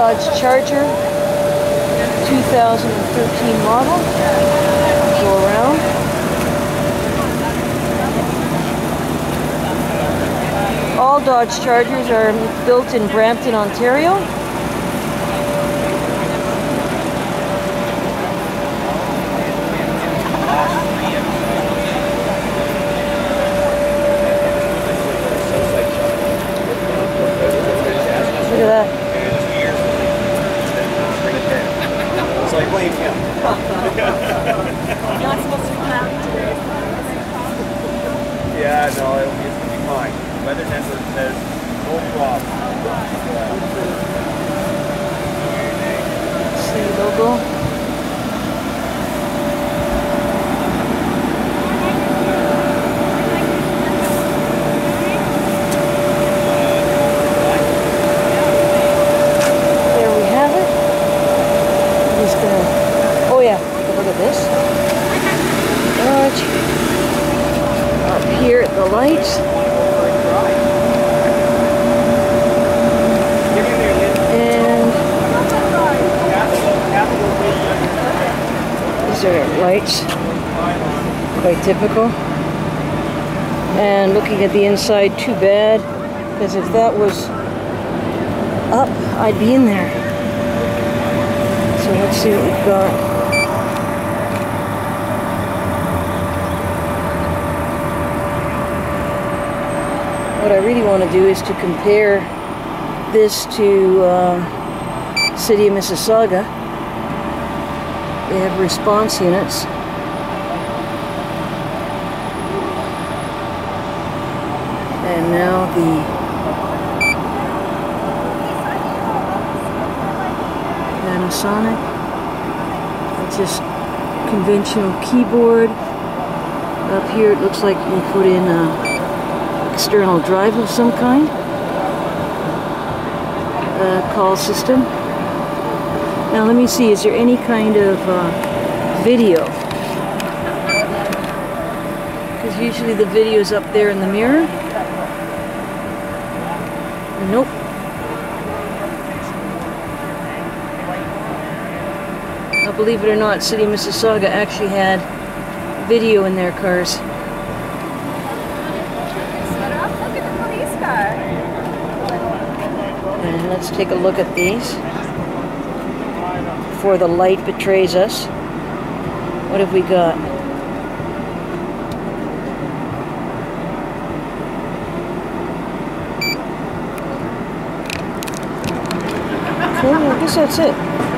Dodge Charger 2013 model. Go around. All Dodge Chargers are built in Brampton, Ontario. Look at that. So I blame him. Not supposed to come out today. No, it'll be, be fine. Weather Network says no problem. See logo. There we have it. I'm just gonna. Oh yeah, take a look at this. Dodge. Up at. And these are lights. Quite typical. And looking at the inside, too bad. Because if that was up, I'd be in there. So let's see what we've got. What I really want to do is to compare this to uh, City of Mississauga. They have response units. And now the Panasonic. It's just conventional keyboard. Up here it looks like we put in a external drive of some kind. Call system. Now let me see, is there any kind of uh, video? Because usually the video is up there in the mirror. Nope. Now, believe it or not, City Mississauga actually had video in their cars. Shut up. Look at the police car. And let's take a look at these before the light betrays us. What have we got? Cool, I guess that's it.